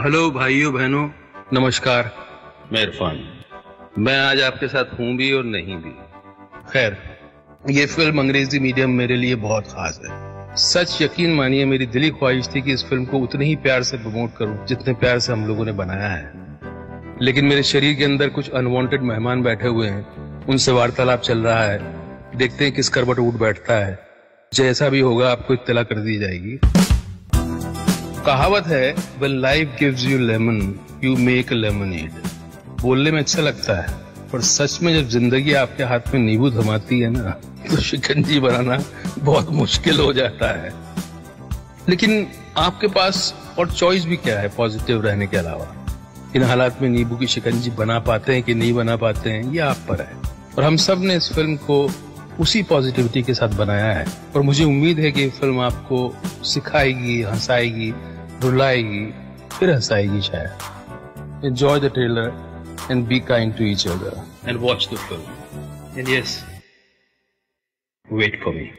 Hello भाइयों बहनों। नमस्कार। मैं इरफान। मैं आज आपके साथ हूँ भी और नहीं भी। खैर ये फ़िल्म अंग्रेज़ी मीडियम मेरे लिए बहुत खास है। सच यकीन मानिए मेरी दिली ख्वाहिश थी कि इस फ़िल्म को उतने ही प्यार से प्रमोट करूँ जितने प्यार से हम लोगों ने बनाया है। लेकिन मेरे शरीर के अंदर कुछ अनवांटेड मेहमान बैठे हुए हैं। उनसे वार्तालाप चल रहा है। देखते हैं किस करवट उठ बैठता है। जैसा भी होगा आपको इत्तला कर दी जाएगी। कहावत है, when life gives you lemon, you make lemonade. बोलने में अच्छा लगता है, पर सच में जब ज़िंदगी आपके हाथ में नींबू थमाती है ना तो शिकंजी बनाना बहुत मुश्किल हो जाता है। लेकिन आपके पास और चॉइस भी क्या है पॉजिटिव रहने के अलावा? इन हालात में नींबू की शिकंजी बना पाते हैं कि नहीं बना पाते हैं, ये आप पर है। और हम सबने इस फ़िल्म को उसी पॉजिटिविटी के साथ बनाया है। और मुझे उम्मीद है कि फ़िल्म आपको सिखाएगी, हंसाएगी रुलाएगी फिर हंसाएगी शायद enjoy the trailer and be kind to each other and watch the film and yes wait for me